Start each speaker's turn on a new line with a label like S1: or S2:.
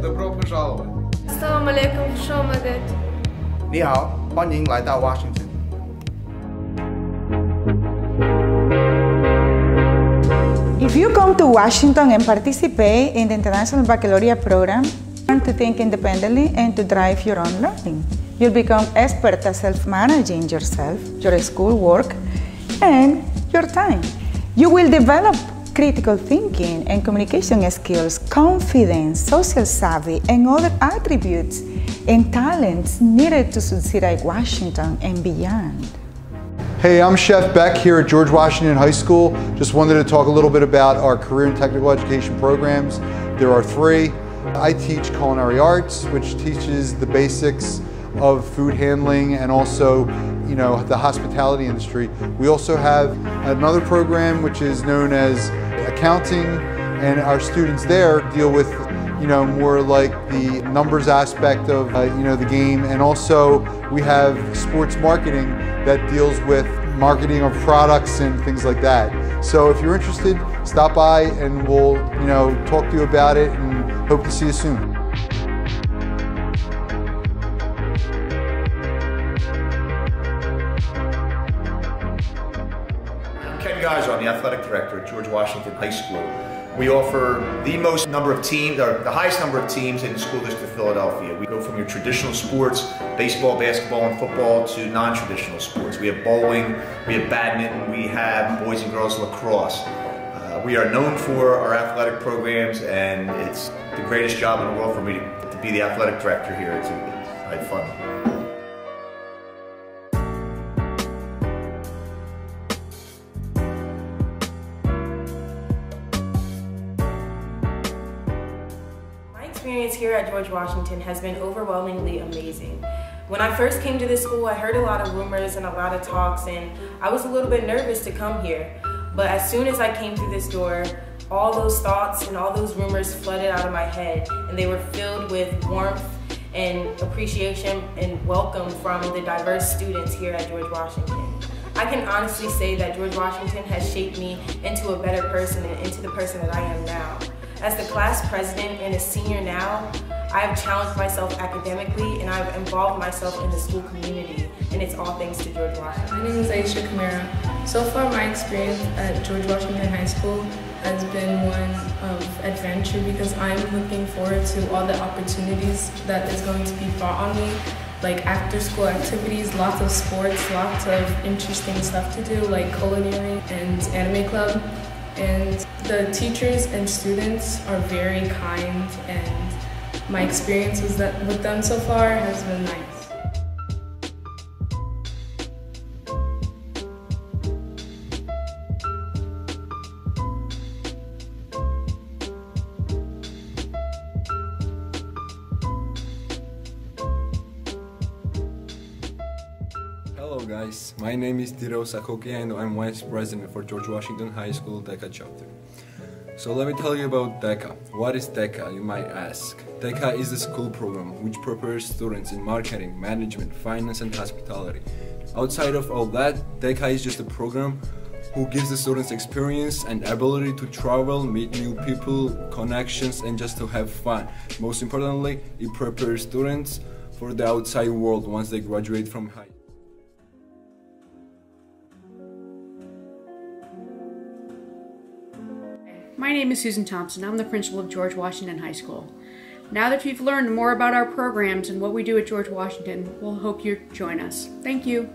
S1: добро пожаловать!
S2: Assalamu alaikum, Shomagat.
S3: 你好，欢迎来到 Washington。
S4: If you come to Washington and participate in the International Baccalaureate program, learn to think independently and to drive your own learning. You'll become expert at self-managing yourself, your schoolwork, and your time. You will develop critical thinking and communication skills, confidence, social savvy, and other attributes and talents needed to succeed at Washington and beyond.
S5: Hey, I'm Chef Beck here at George Washington High School. Just wanted to talk a little bit about our career and technical education programs. There are three. I teach culinary arts, which teaches the basics of food handling and also, you know, the hospitality industry. We also have another program which is known as accounting and our students there deal with you know, more like the numbers aspect of, uh, you know, the game. And also we have sports marketing that deals with marketing of products and things like that. So if you're interested, stop by and we'll, you know, talk to you about it and hope to see you soon.
S6: Geiser, I'm the athletic director at George Washington High School. We offer the most number of teams, or the highest number of teams in the school district of Philadelphia. We go from your traditional sports, baseball, basketball, and football, to non-traditional sports. We have bowling, we have badminton, we have boys and girls lacrosse. Uh, we are known for our athletic programs, and it's the greatest job in the world for me to, to be the athletic director here. It's, it's I had fun.
S7: Experience here at George Washington has been overwhelmingly amazing. When I first came to this school, I heard a lot of rumors and a lot of talks, and I was a little bit nervous to come here. But as soon as I came through this door, all those thoughts and all those rumors flooded out of my head, and they were filled with warmth and appreciation and welcome from the diverse students here at George Washington. I can honestly say that George Washington has shaped me into a better person and into the person that I am now. As the class president and a senior now, I've challenged myself academically and I've involved myself in the school community, and it's all thanks to George Washington.
S8: My name is Aisha Kamara. So far, my experience at George Washington High School has been one of adventure because I'm looking forward to all the opportunities that is going to be brought on me, like after school activities, lots of sports, lots of interesting stuff to do, like culinary and anime club. And the teachers and students are very kind, and my experience with them so far has been nice.
S9: Hello guys, my name is Tiro Sakoki and I'm Vice President for George Washington High School DECA chapter. So let me tell you about DECA. What is DECA, you might ask? DECA is a school program which prepares students in marketing, management, finance and hospitality. Outside of all that, DECA is just a program who gives the students experience and ability to travel, meet new people, connections and just to have fun. Most importantly, it prepares students for the outside world once they graduate from high
S10: My name is Susan Thompson. I'm the principal of George Washington High School. Now that you've learned more about our programs and what we do at George Washington, we'll hope you join us. Thank you.